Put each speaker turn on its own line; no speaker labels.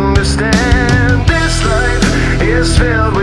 understand this life is filled